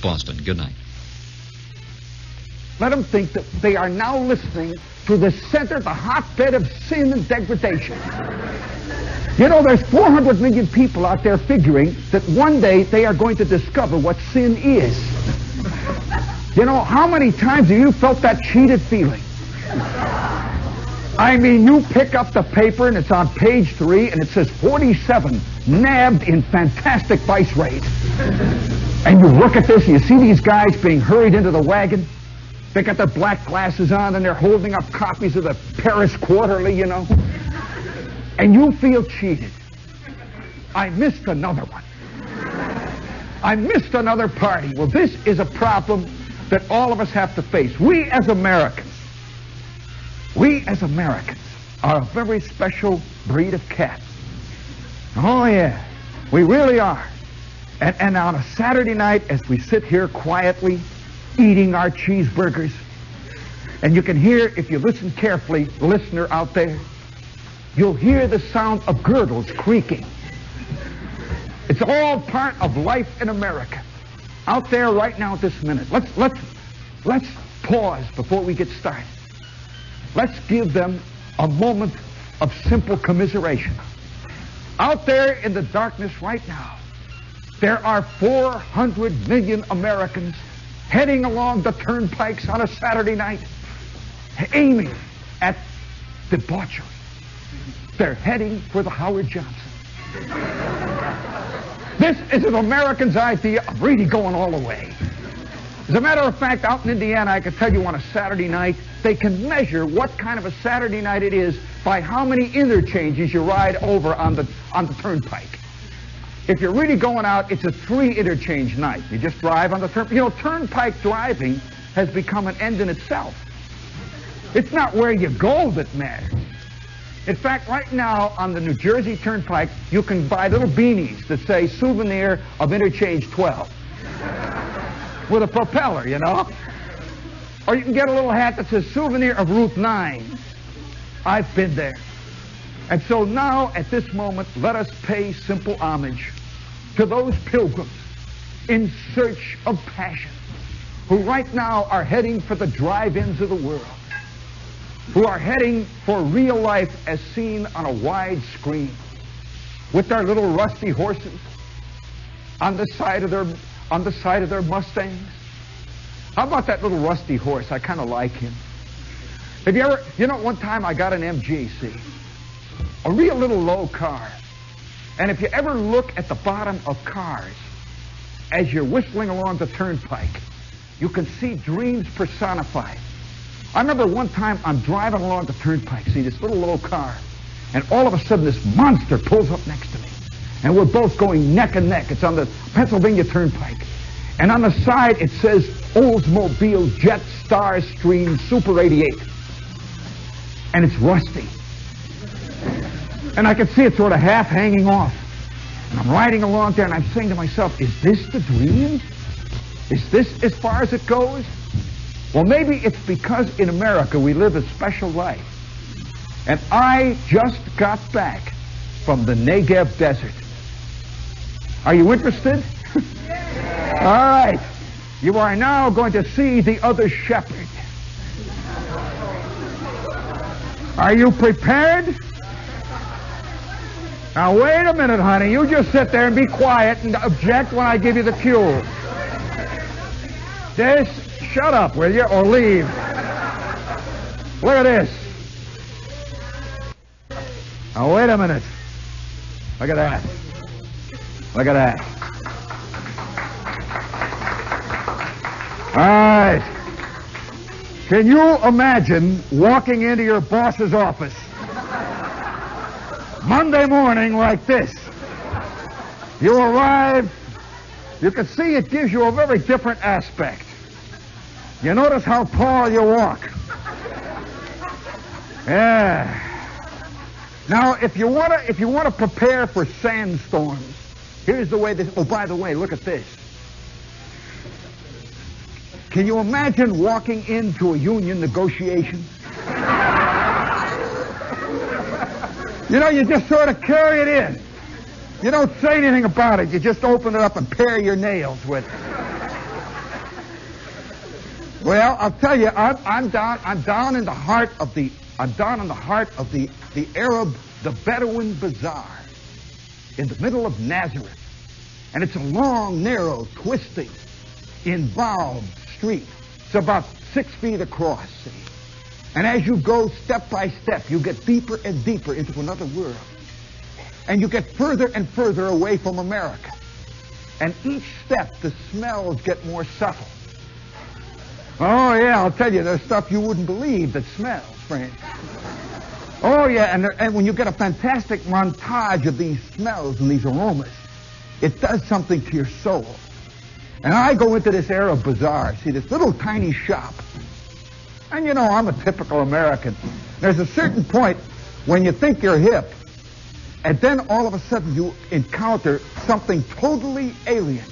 Boston. Good night. Let them think that they are now listening to the center, the hotbed of sin and degradation. You know, there's 400 million people out there figuring that one day they are going to discover what sin is. You know, how many times have you felt that cheated feeling? I mean, you pick up the paper and it's on page three and it says 47 nabbed in fantastic vice rate. And you look at this and you see these guys being hurried into the wagon. They got their black glasses on and they're holding up copies of the Paris Quarterly, you know. And you feel cheated. I missed another one. I missed another party. Well, this is a problem that all of us have to face. We as Americans we as Americans are a very special breed of cat. Oh, yeah, we really are. And, and on a Saturday night, as we sit here quietly eating our cheeseburgers, and you can hear, if you listen carefully, listener out there, you'll hear the sound of girdles creaking. It's all part of life in America. Out there right now at this minute. Let's let's let's pause before we get started. Let's give them a moment of simple commiseration. Out there in the darkness right now, there are 400 million Americans heading along the turnpikes on a Saturday night, aiming at debauchery. They're heading for the Howard Johnson. This is an American's idea of really going all the way. As a matter of fact, out in Indiana, I can tell you on a Saturday night, they can measure what kind of a Saturday night it is by how many interchanges you ride over on the on the turnpike. If you're really going out, it's a three interchange night. You just drive on the turnpike. You know, turnpike driving has become an end in itself. It's not where you go that matters. In fact, right now on the New Jersey Turnpike, you can buy little beanies that say souvenir of interchange 12 with a propeller, you know. Or you can get a little hat that says souvenir of Route 9. I've been there. And so now, at this moment, let us pay simple homage to those pilgrims in search of passion who right now are heading for the drive-ins of the world, who are heading for real life as seen on a wide screen with their little rusty horses on the side of their on the side of their Mustangs? How about that little rusty horse? I kind of like him. Have you ever, you know, one time I got an MGC, a real little low car. And if you ever look at the bottom of cars as you're whistling along the turnpike, you can see dreams personified. I remember one time I'm driving along the turnpike, see this little low car, and all of a sudden this monster pulls up next to me. And we're both going neck and neck. It's on the Pennsylvania Turnpike. And on the side it says Oldsmobile Jet Star Stream Super 88. And it's rusty. And I could see it sort of half hanging off. And I'm riding along there and I'm saying to myself, is this the dream? Is this as far as it goes? Well, maybe it's because in America we live a special life. And I just got back from the Negev Desert. Are you interested? All right. You are now going to see the other shepherd. Are you prepared? Now, wait a minute, honey. You just sit there and be quiet and object when I give you the cue. This, shut up, will you, or leave. Look at this. Now, wait a minute. Look at that. Look at that. All right. Can you imagine walking into your boss's office Monday morning like this? You arrive, you can see it gives you a very different aspect. You notice how tall you walk. Yeah. Now, if you want to, if you want to prepare for sandstorms, Here's the way this, oh, by the way, look at this. Can you imagine walking into a union negotiation? You know, you just sort of carry it in. You don't say anything about it. You just open it up and pare your nails with it. Well, I'll tell you, I'm, I'm down. I'm down in the heart of the. I'm down in the heart of the the Arab, the Bedouin Bazaar, in the middle of Nazareth, and it's a long, narrow, twisting, involved street. It's about six feet across. See? And as you go step by step, you get deeper and deeper into another world, and you get further and further away from America. And each step, the smells get more subtle. Oh, yeah, I'll tell you, there's stuff you wouldn't believe that smells, friend. Oh, yeah, and, there, and when you get a fantastic montage of these smells and these aromas, it does something to your soul. And I go into this Arab bazaar, see this little tiny shop. And you know, I'm a typical American. There's a certain point when you think you're hip, and then all of a sudden you encounter something totally alien,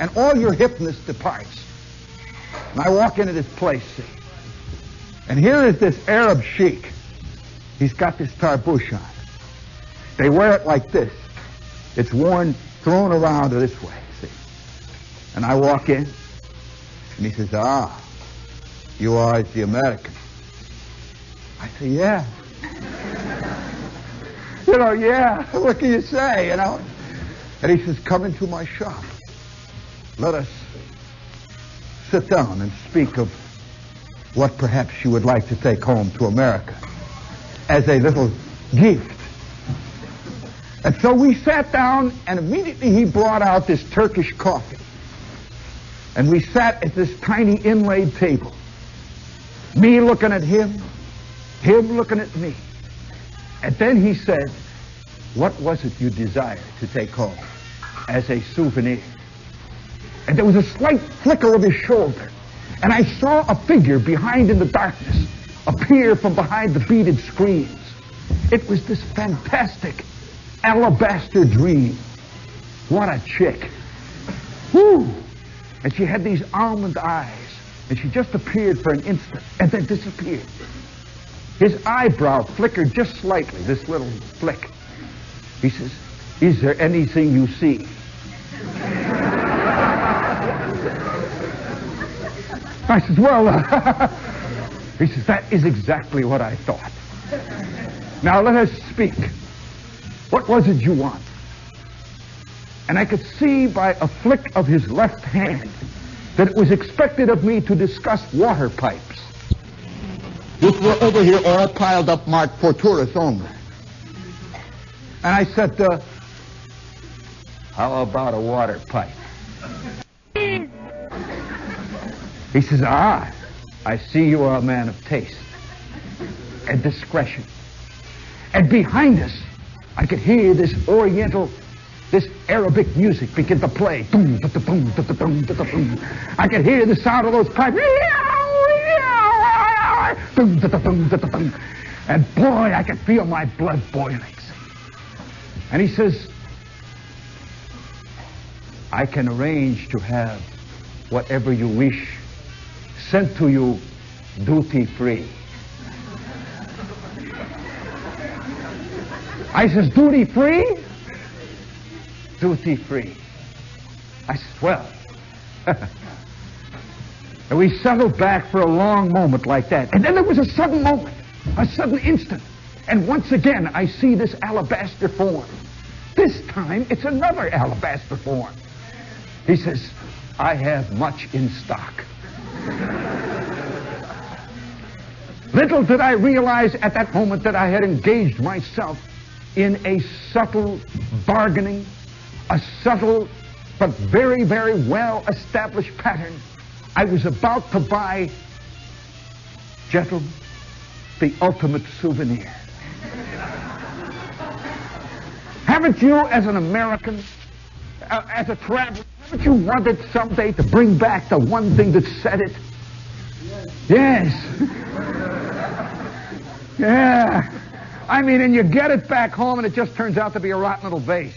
and all your hipness departs. And I walk into this place, see, and here is this Arab sheik. He's got this tarbouch on. They wear it like this. It's worn, thrown around this way, see. And I walk in, and he says, ah, you are the American. I say, yeah. you know, yeah, what can you say, you know? And he says, come into my shop. Let us sit down and speak of what perhaps you would like to take home to America as a little gift. And so we sat down, and immediately he brought out this Turkish coffee. And we sat at this tiny inlaid table. Me looking at him, him looking at me. And then he said, What was it you desired to take home as a souvenir? And there was a slight flicker of his shoulder. And I saw a figure behind in the darkness appear from behind the beaded screens. It was this fantastic alabaster dream. What a chick. Whoo! And she had these almond eyes. And she just appeared for an instant and then disappeared. His eyebrow flickered just slightly, this little flick. He says, Is there anything you see? I says, Well, uh, he says, That is exactly what I thought. Now let us speak. What was it you want? And I could see by a flick of his left hand that it was expected of me to discuss water pipes, which were over here all piled up marked for tourists only. And I said, uh, how about a water pipe? He says, ah, I see you are a man of taste and discretion. And behind us, I could hear this oriental, this Arabic music begin to play. Boom, da, da, boom, da, da, boom, da, da, boom. I could hear the sound of those pipes. Boom, da, da, boom, da, da, boom. And boy, I could feel my blood boiling. And he says, I can arrange to have whatever you wish sent to you duty free. I says, duty free? Duty free. I says, well. and we settled back for a long moment like that. And then there was a sudden moment, a sudden instant. And once again, I see this alabaster form. This time, it's another alabaster form. He says, I have much in stock. Little did I realize at that moment that I had engaged myself in a subtle bargaining, a subtle but very, very well established pattern. I was about to buy, gentlemen, the ultimate souvenir. Haven't you, as an American, uh, as a traveler, haven't you wanted someday to bring back the one thing that said it? Yes. yes. yeah. I mean, and you get it back home and it just turns out to be a rotten little vase.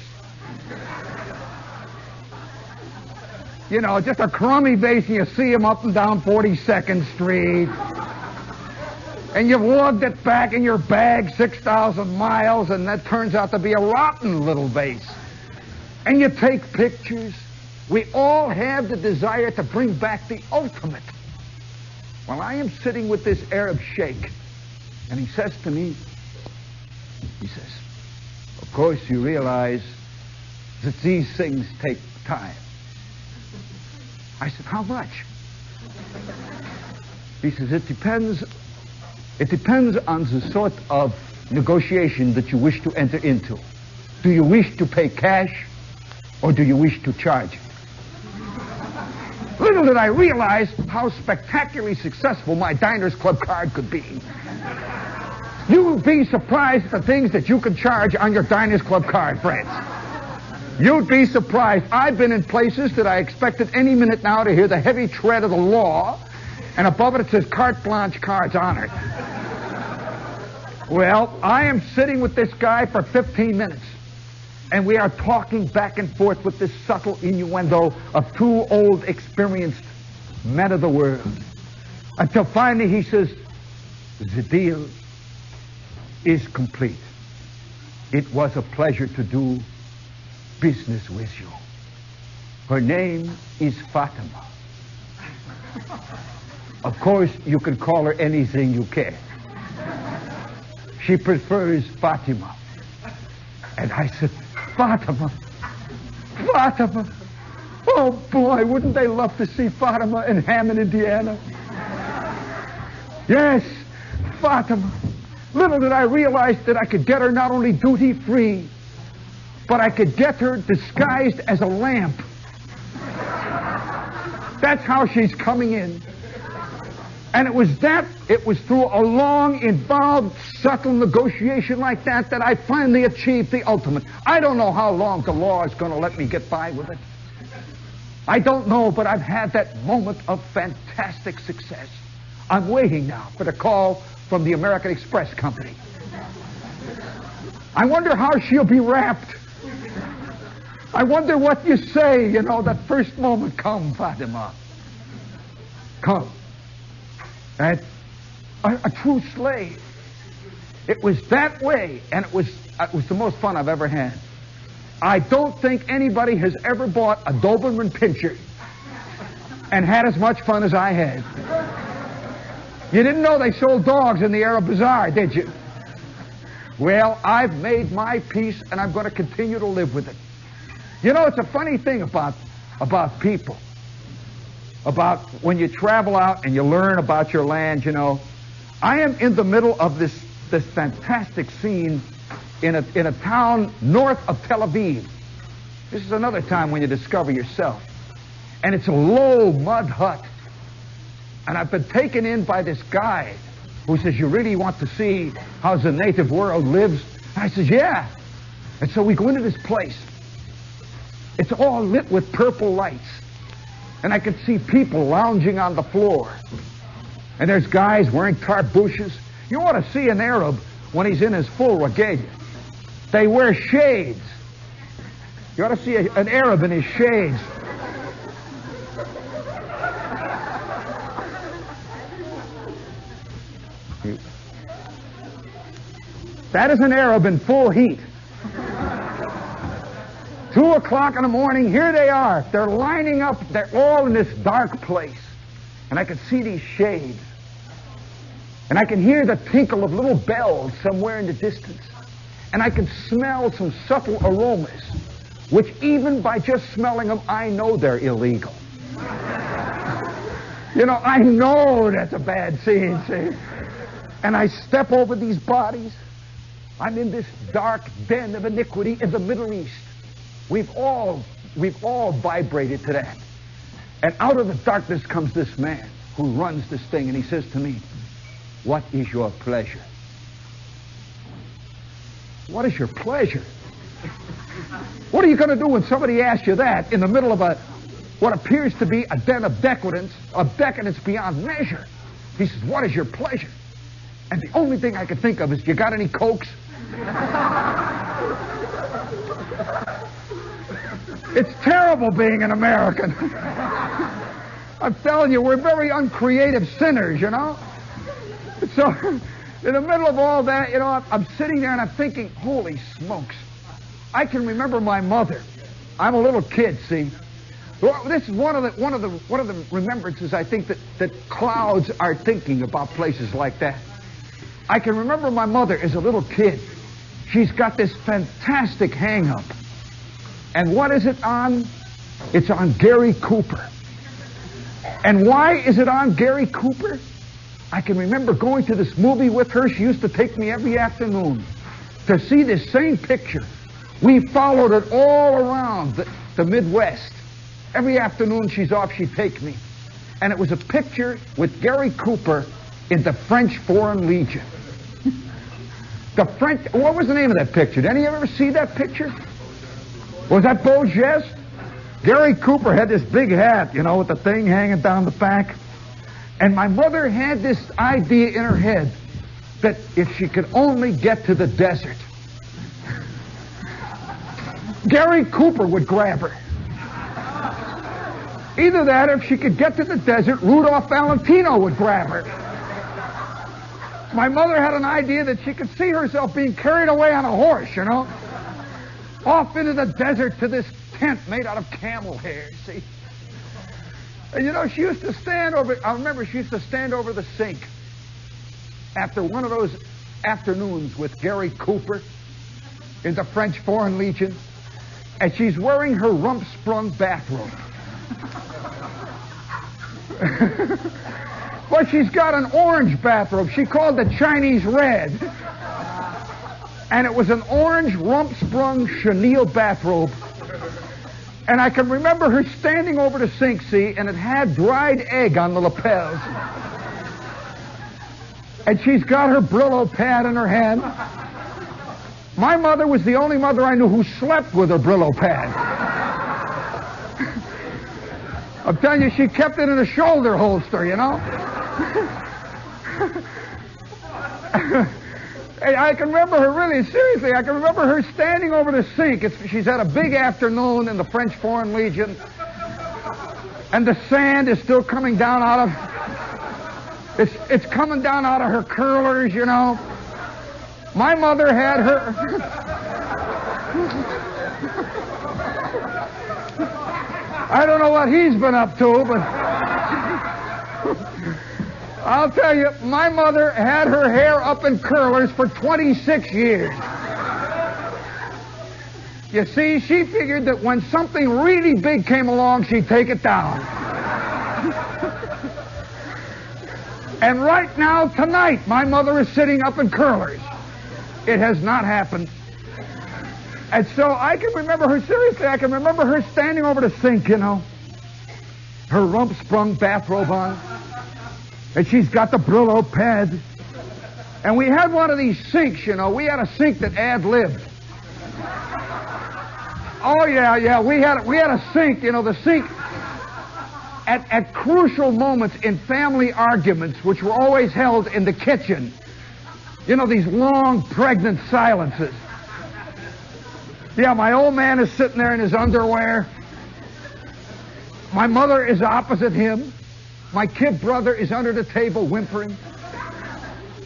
You know, just a crummy vase and you see them up and down 42nd Street. And you've lugged it back in your bag 6,000 miles and that turns out to be a rotten little vase. And you take pictures. We all have the desire to bring back the ultimate. Well, I am sitting with this Arab sheikh, and he says to me, he says, of course you realize that these things take time. I said, how much? He says, it depends, it depends on the sort of negotiation that you wish to enter into. Do you wish to pay cash or do you wish to charge? Little did I realize how spectacularly successful my Diners Club card could be. You'd be surprised at the things that you can charge on your Diners Club card, friends. You'd be surprised. I've been in places that I expected any minute now to hear the heavy tread of the law, and above it it says carte blanche cards honored. Well, I am sitting with this guy for 15 minutes and we are talking back and forth with this subtle innuendo of two old, experienced men of the world. Until finally he says, the deal is complete. It was a pleasure to do business with you. Her name is Fatima. Of course, you can call her anything you care. She prefers Fatima. And I said, Fatima. Fatima. Oh, boy, wouldn't they love to see Fatima in Hammond, Indiana? Yes, Fatima. Little did I realize that I could get her not only duty free, but I could get her disguised as a lamp. That's how she's coming in. And it was that, it was through a long, involved, subtle negotiation like that that I finally achieved the ultimate. I don't know how long the law is going to let me get by with it. I don't know, but I've had that moment of fantastic success. I'm waiting now for the call from the American Express Company. I wonder how she'll be wrapped. I wonder what you say, you know, that first moment. Come, Fatima. Come and a, a true slave. It was that way, and it was, uh, it was the most fun I've ever had. I don't think anybody has ever bought a Doberman Pinscher and had as much fun as I had. You didn't know they sold dogs in the Arab Bazaar, did you? Well, I've made my peace, and I'm going to continue to live with it. You know, it's a funny thing about, about people about when you travel out and you learn about your land, you know. I am in the middle of this, this fantastic scene in a, in a town north of Tel Aviv. This is another time when you discover yourself. And it's a low mud hut. And I've been taken in by this guy who says, You really want to see how the native world lives? And I says, Yeah. And so we go into this place. It's all lit with purple lights and I could see people lounging on the floor. And there's guys wearing tarbooshes. You ought to see an Arab when he's in his full regalia. They wear shades. You ought to see a, an Arab in his shades. That is an Arab in full heat. Two o'clock in the morning, here they are. They're lining up. They're all in this dark place. And I can see these shades. And I can hear the tinkle of little bells somewhere in the distance. And I can smell some subtle aromas, which even by just smelling them, I know they're illegal. you know, I know that's a bad scene, see? And I step over these bodies. I'm in this dark den of iniquity in the Middle East. We've all, we've all vibrated to that. And out of the darkness comes this man who runs this thing, and he says to me, What is your pleasure? What is your pleasure? What are you going to do when somebody asks you that in the middle of a what appears to be a den of decadence, of decadence beyond measure? He says, What is your pleasure? And the only thing I could think of is, You got any cokes? It's terrible being an American. I'm telling you, we're very uncreative sinners, you know? So, in the middle of all that, you know, I'm sitting there and I'm thinking, holy smokes. I can remember my mother. I'm a little kid, see? This is one of the one of the one of the remembrances I think that, that clouds are thinking about places like that. I can remember my mother as a little kid. She's got this fantastic hang up. And what is it on? It's on Gary Cooper. And why is it on Gary Cooper? I can remember going to this movie with her. She used to take me every afternoon to see this same picture. We followed it all around the, the Midwest. Every afternoon she's off, she'd take me. And it was a picture with Gary Cooper in the French Foreign Legion. the French, what was the name of that picture? Did any of you ever see that picture? Was that Geste? Gary Cooper had this big hat, you know, with the thing hanging down the back. And my mother had this idea in her head that if she could only get to the desert, Gary Cooper would grab her. Either that, or if she could get to the desert, Rudolph Valentino would grab her. My mother had an idea that she could see herself being carried away on a horse, you know, off into the desert to this tent made out of camel hair, see? And you know, she used to stand over, I remember she used to stand over the sink after one of those afternoons with Gary Cooper in the French Foreign Legion, and she's wearing her rump sprung bathrobe. but she's got an orange bathrobe. She called the Chinese red. And it was an orange rump sprung chenille bathrobe. And I can remember her standing over the sink, see, and it had dried egg on the lapels. And she's got her Brillo pad in her hand. My mother was the only mother I knew who slept with her Brillo pad. I'm telling you, she kept it in a shoulder holster, you know? I can remember her really seriously. I can remember her standing over the sink. It's, she's had a big afternoon in the French Foreign Legion, and the sand is still coming down out of. It's it's coming down out of her curlers, you know. My mother had her. I don't know what he's been up to, but. I'll tell you, my mother had her hair up in curlers for 26 years. You see, she figured that when something really big came along, she'd take it down. and right now, tonight, my mother is sitting up in curlers. It has not happened. And so I can remember her, seriously, I can remember her standing over the sink, you know, her rump sprung bathrobe on and she's got the Brillo pad. And we had one of these sinks, you know. We had a sink that ad libbed. Oh yeah, yeah. We had we had a sink, you know. The sink at at crucial moments in family arguments, which were always held in the kitchen. You know these long, pregnant silences. Yeah, my old man is sitting there in his underwear. My mother is opposite him. My kid brother is under the table whimpering.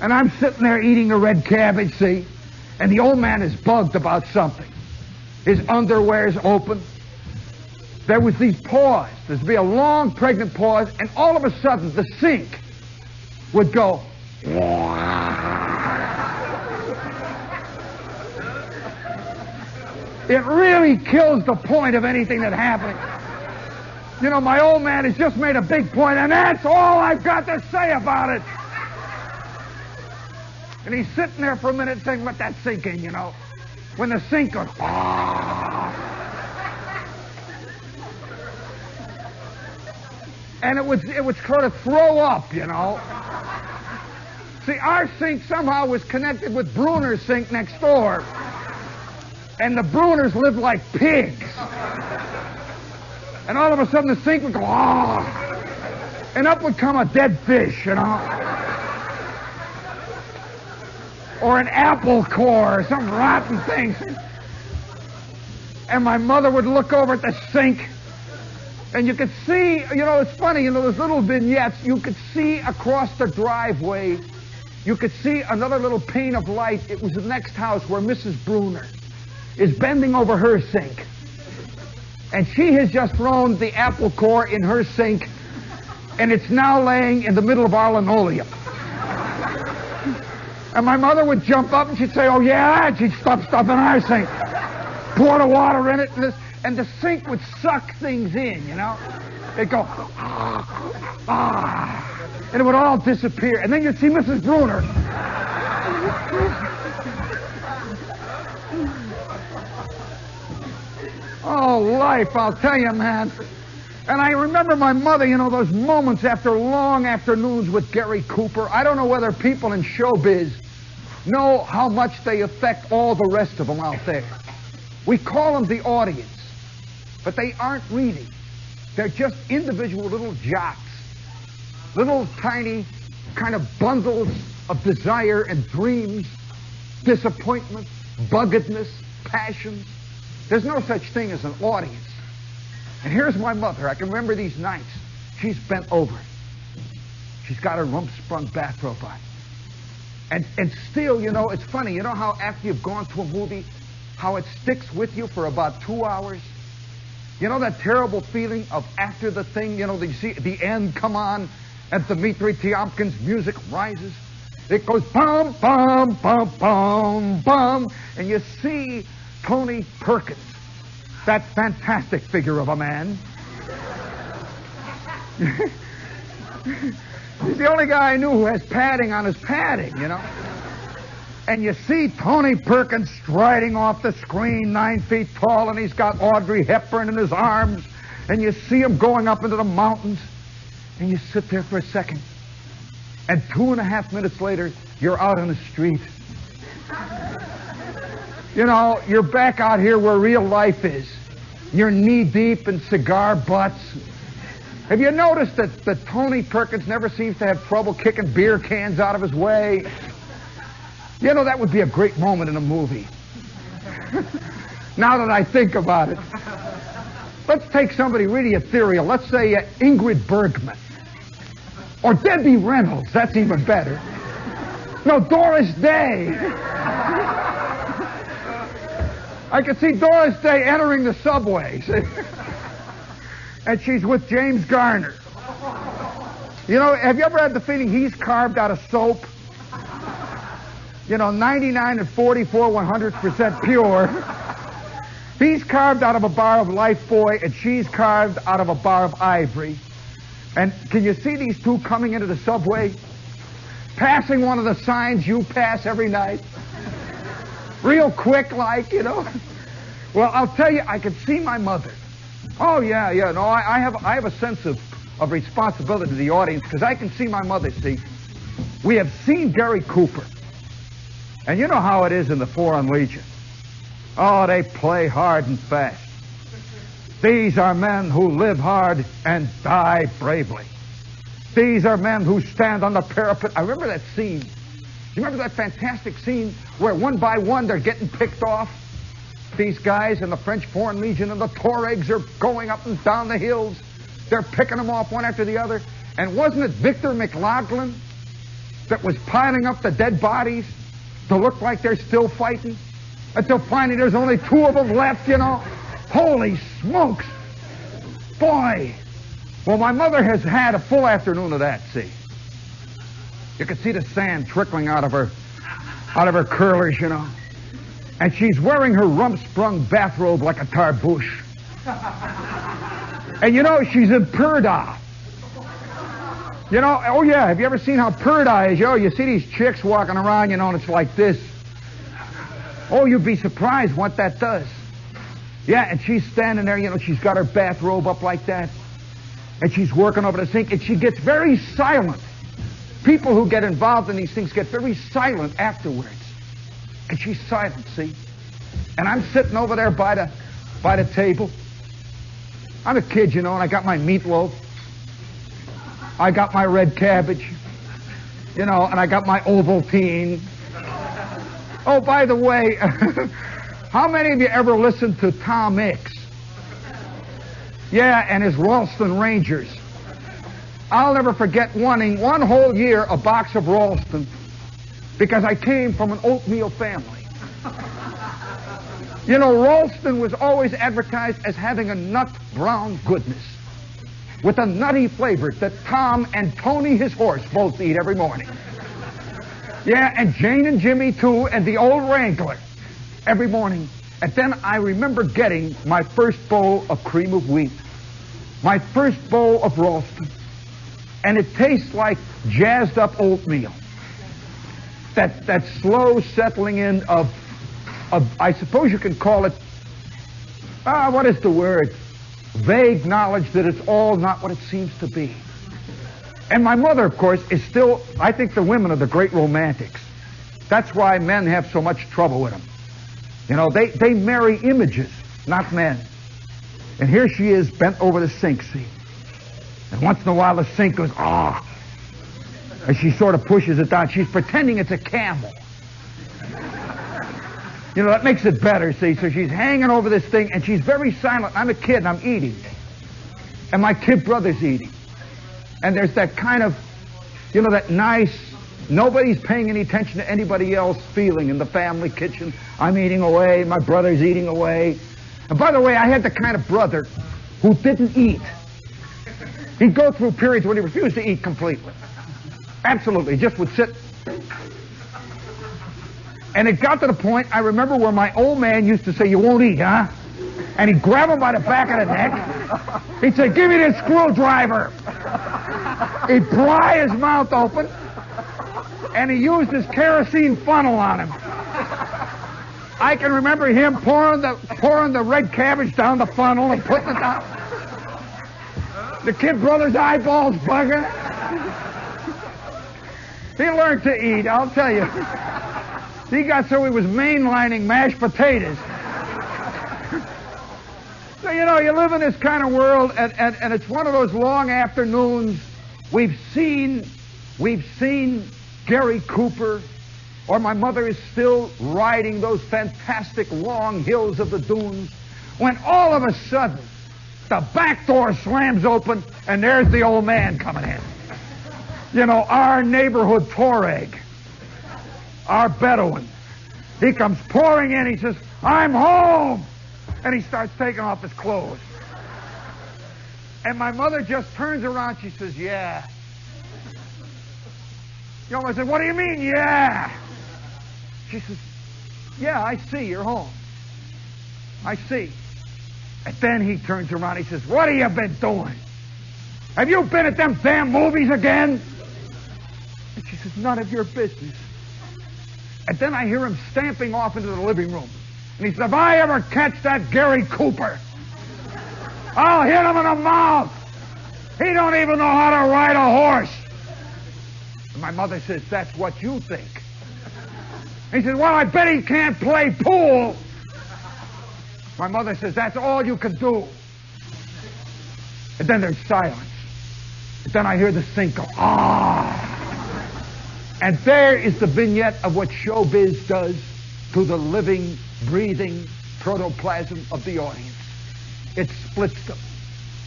And I'm sitting there eating a red cabbage, see? And the old man is bugged about something. His underwear's open. There was these pause. There'd be a long pregnant pause, and all of a sudden the sink would go. It really kills the point of anything that happened. You know, my old man has just made a big point, and that's all I've got to say about it. And he's sitting there for a minute saying, let that sink in, you know. When the sink goes, ah. And it was, it would sort of throw up, you know. See, our sink somehow was connected with Bruner's sink next door. And the Bruners lived like pigs. And all of a sudden the sink would go, ah! And up would come a dead fish, you know? Or an apple core or some rotten thing. And my mother would look over at the sink and you could see, you know, it's funny, you know, those little vignettes, you could see across the driveway, you could see another little pane of light. It was the next house where Mrs. Bruner is bending over her sink And she has just thrown the apple core in her sink, and it's now laying in the middle of our linoleum. And my mother would jump up and she'd say, oh yeah, and she'd stuff stuff in our sink. Pour the water in it, and, this, and the sink would suck things in, you know? It'd go, ah, ah, and it would all disappear. And then you'd see Mrs. Bruner. Oh, life, I'll tell you, man. And I remember my mother, you know, those moments after long afternoons with Gary Cooper. I don't know whether people in showbiz know how much they affect all the rest of them out there. We call them the audience, but they aren't really. They're just individual little jocks, little tiny kind of bundles of desire and dreams, disappointment, buggedness, passions. There's no such thing as an audience. And here's my mother. I can remember these nights. She's bent over. She's got her rump sprung bathrobe on. And, and still, you know, it's funny. You know how after you've gone to a movie, how it sticks with you for about two hours? You know that terrible feeling of after the thing, you know, you see the end come on and Dimitri Tiomkin's music rises? It goes bum, bum, bum, bum, bum, and you see Tony Perkins, that fantastic figure of a man. He's the only guy I knew who has padding on his padding, you know. And you see Tony Perkins striding off the screen nine feet tall, and he's got Audrey Hepburn in his arms, and you see him going up into the mountains, and you sit there for a second, and two and a half minutes later, you're out on the street. You know, you're back out here where real life is. You're knee deep in cigar butts have you noticed that, that Tony Perkins never seems to have trouble kicking beer cans out of his way? You know, that would be a great moment in a movie. now that I think about it. Let's take somebody really ethereal. Let's say uh, Ingrid Bergman. Or Debbie Reynolds. That's even better. No, Doris Day. I could see Doris Day entering the subway and she's with James Garner. You know, have you ever had the feeling he's carved out of soap? You know, 99 and 44, 100% pure. He's carved out of a bar of Lifebuoy, and she's carved out of a bar of ivory. And can you see these two coming into the subway? Passing one of the signs you pass every night. Real quick, like, you know. Well, I'll tell you, I could see my mother Oh yeah, yeah. No, I, I have I have a sense of, of responsibility to the audience because I can see my mother. See, we have seen Gary Cooper, and you know how it is in the Foreign Legion. Oh, they play hard and fast. These are men who live hard and die bravely. These are men who stand on the parapet. I remember that scene. You remember that fantastic scene where one by one they're getting picked off? These guys in the French Foreign Legion and the Tuaregs are going up and down the hills. They're picking them off one after the other. And wasn't it Victor McLaglen that was piling up the dead bodies to look like they're still fighting? Until finally there's only two of them left, you know? Holy smokes! Boy! Well, my mother has had a full afternoon of that, see. You could see the sand trickling out of her, out of her curlers, you know and she's wearing her rump-sprung bathrobe like a tarbouche. and you know, she's in Purdah. You know, oh yeah, have you ever seen how Purdah is? Oh, you see these chicks walking around, you know, and it's like this. Oh, you'd be surprised what that does. Yeah, and she's standing there, you know, she's got her bathrobe up like that. And she's working over the sink, and she gets very silent. People who get involved in these things get very silent afterwards. And she's silent, see? And I'm sitting over there by the, by the table. I'm a kid, you know, and I got my meatloaf. I got my red cabbage, you know, and I got my Ovaltine. Oh, by the way, how many of you ever listened to Tom Mix? Yeah, and his Ralston Rangers. I'll never forget wanting one whole year a box of Ralston because I came from an oatmeal family. You know, Ralston was always advertised as having a nut brown goodness with a nutty flavor that Tom and Tony, his horse, both eat every morning. Yeah, and Jane and Jimmy too, and the old Wrangler every morning. And then I remember getting my first bowl of cream of wheat, my first bowl of Ralston, and it tastes like jazzed up oatmeal. That that slow settling in of, of I suppose you can call it. Ah, what is the word? vague knowledge that it's all not what it seems to be. And my mother, of course, is still, I think the women are the great romantics. That's why men have so much trouble with them. You know, they, they marry images, not men. And here she is bent over the sink, see? And once in a while the sink goes, ah. And she sort of pushes it down. She's pretending it's a camel. You know, that makes it better, see? So she's hanging over this thing, and she's very silent. I'm a kid, and I'm eating. And my kid brother's eating. And there's that kind of, you know, that nice, nobody's paying any attention to anybody else feeling in the family kitchen. I'm eating away, my brother's eating away. And by the way, I had the kind of brother who didn't eat. He'd go through periods when he refused to eat completely. Absolutely. He just would sit and it got to the point, I remember where my old man used to say, you won't eat, huh? And he'd grab him by the back of the neck. He'd say, give me this screwdriver. He'd pry his mouth open, and he used his kerosene funnel on him. I can remember him pouring the pouring the red cabbage down the funnel and putting it down. The kid brother's eyeballs bugging. He learned to eat, I'll tell you. He got so he was mainlining mashed potatoes. so, you know, you live in this kind of world, and, and, and it's one of those long afternoons. We've seen, we've seen Gary Cooper, or my mother is still riding those fantastic long hills of the dunes, when all of a sudden, the back door slams open, and there's the old man coming in. You know, our neighborhood Tuareg our Bedouin. He comes pouring in. He says, I'm home. And he starts taking off his clothes. And my mother just turns around. She says, Yeah. You know, I said, What do you mean, yeah? She says, Yeah, I see. You're home. I see. And then he turns around. He says, What have you been doing? Have you been at them damn movies again? And she says, None of your business. And then I hear him stamping off into the living room. And he says, if I ever catch that Gary Cooper, I'll hit him in the mouth. He don't even know how to ride a horse. And my mother says, that's what you think. He says, well, I bet he can't play pool. My mother says, that's all you can do. And then there's silence. And then I hear the sink go, ah. And there is the vignette of what showbiz does to the living, breathing protoplasm of the audience. It splits them.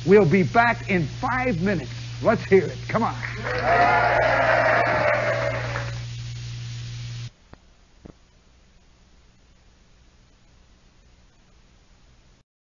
We'll be back in five minutes. Let's hear it. Come on.